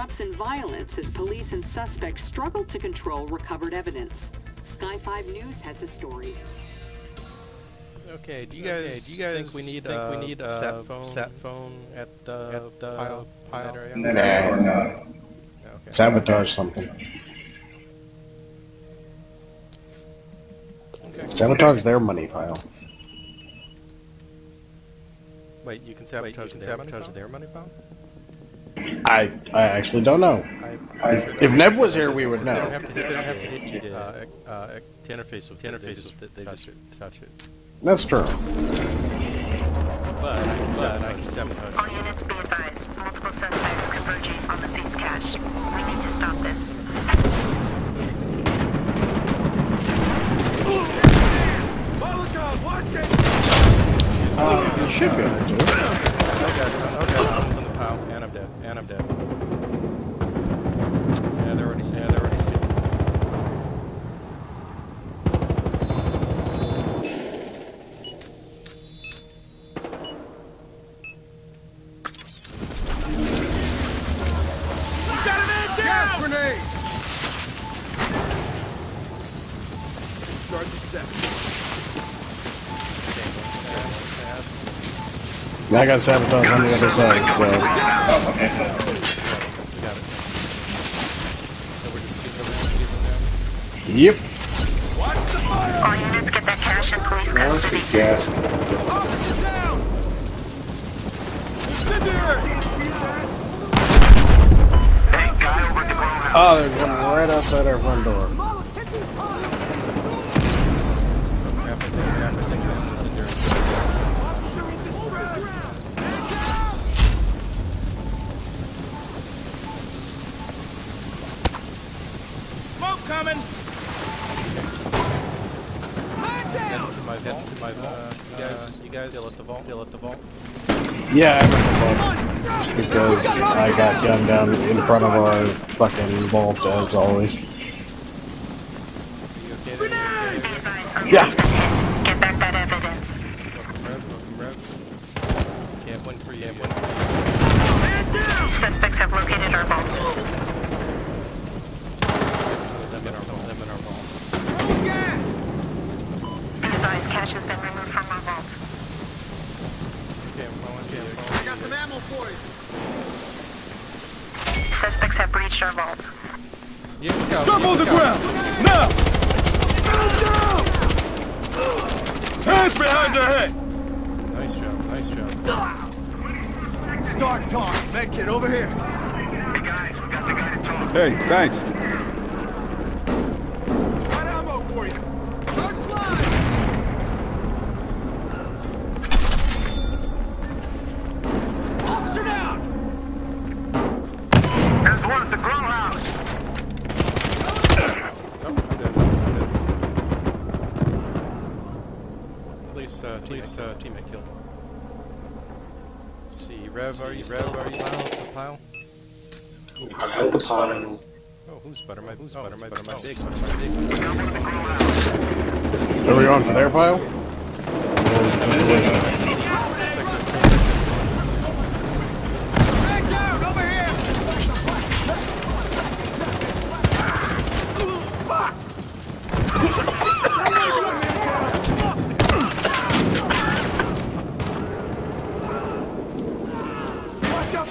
erupts in violence as police and suspects struggle to control recovered evidence. Sky 5 News has a story. Okay, do you guys, okay, do you guys think we need think uh, we need a uh, sat phone, sat phone at the, at the pile, pile area? No, no, no. Okay. Sabotage something. Okay. Sabotage their money pile. Wait, you can sabotage, Wait, you can their, sabotage money their money pile? I I actually don't know. I, I, if Neb was here, we would know. They don't have to, they don't have to hit you to, uh, uh, to interface with, to interface with, they just touch it. That's true. But, but I can. All units be advised. Multiple suspects converging on the cache. We need to stop this. Uh, you should be able to. Okay, okay, I'm on the pile, and I'm dead, I got sabotage on the other side, so. Yep. All units get that cache in police custody. gas. Oh, there's one right outside our front door. Coming! my, my uh, you guys, you guys still at the vault? Still at the vault? Yeah, I'm at the vault. Because I got gunned down in front of our fucking vault, as always. Yeah. Get back that evidence. Can't win for you. Can't win for you. Suspects have located our vault. cache has been removed from our vault. Okay, I got some ammo for you. Suspects have breached our vault. Yeah, go. Jump on the go. ground! Now! Hands behind your head! Nice job, nice job. Start talk. Medkit, over here. Hey guys, we got the guy to talk. Hey, thanks. Rev, are you Rev, are you pile? The pile? I'm at the pile. Oh, who's better? My who's oh, better? My better? Oh. My big, my big. Are we on for their pile?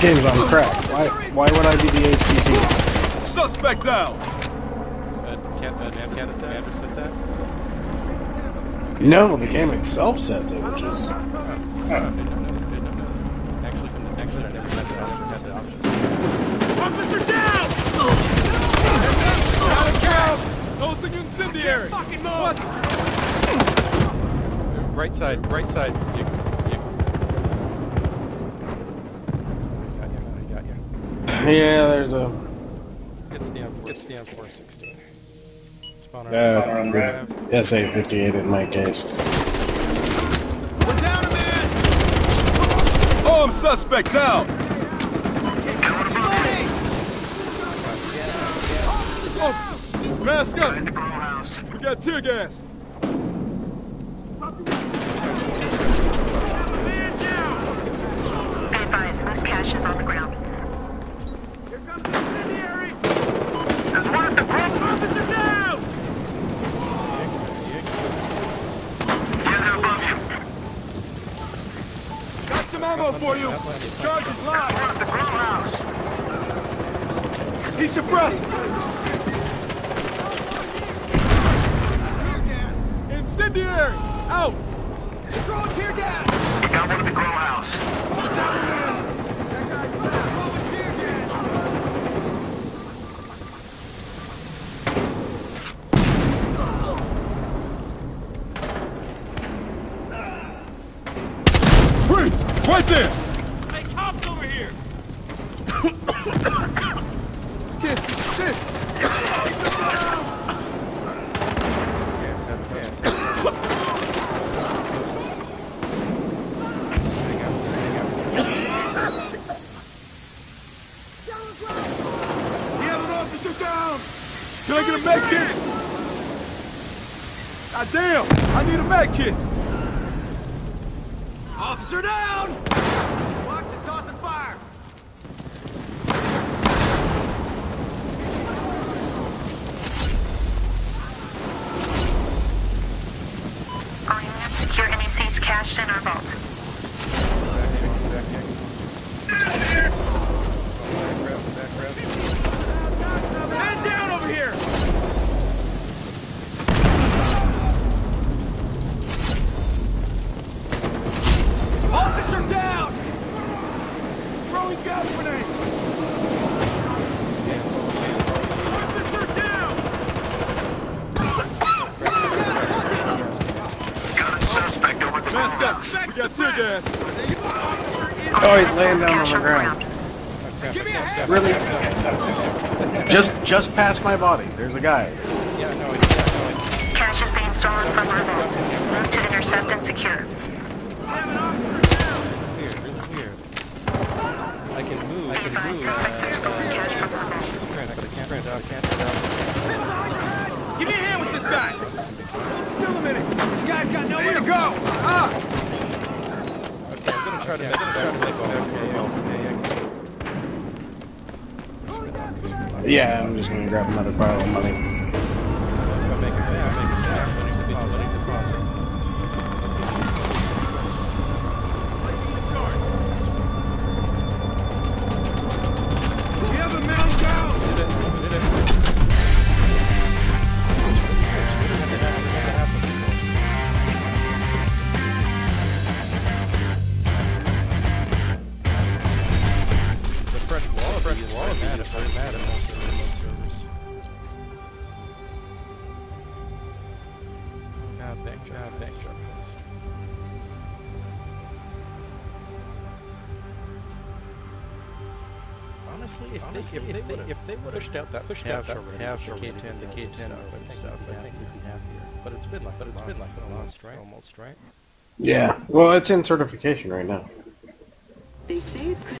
This game's on crack. Why, why would I be the HVP? Suspect down! No, the game itself sets it, which is... Officer down! Down! Tossing incendiary! Fucking What? right side, right side. You, you. Got you, I got you. Yeah, there's a It's the M4, it's the M416. Spawner. uh, Spawner. SA-58 in my case. We're down a man! Armed suspect down! Oh, mask up! The grow house. We got tear gas! Be advised, loose cash is on the ground. There's one at the grow Officer down! Yeah, they're above you. Got some ammo for you! Charge is live! One at the grow house. He's suppressed! Incendiary! Out! Throwing tear gas! You got one at the grow house. Freeze! Right there! Hey, cops over here! Can't see shit! Gas, have gas, have Hang out, hang out. The other officer down! Can I get a med kit? God damn! I need a med kit! Officer down! Watch the tossing fire! All units secure any seats cached in our vault. Man down over here! Officer down! Throwing gas grenade! Officer down! Got a suspect over at the grow Mask house. Up! We got tear gas! Oh, he's laying down on the ground. Give me a hand! Really? Just, just past my body. There's a guy. Yeah, no, it's, yeah, no, it's, Cash is being stolen from our vault. Route to intercept and secure. it's weird, really weird. I can move, I can move, suspects are uh, stolen cash from our vault. sprint, I can't sprint out, can't sprint out. Give me a hand with this guy! Still a minute! This guy's got nowhere to go! Ah! Okay, I'm gonna try to, make yeah, Yeah, I'm just gonna grab another pile of money. Honestly, if they if they would if they would have pushed out that pushed out that half the K10 the K10 and stuff, I think we'd be happier. But it's been like but it's been like almost right, almost right. Yeah. Well, it's in certification right now. They say it could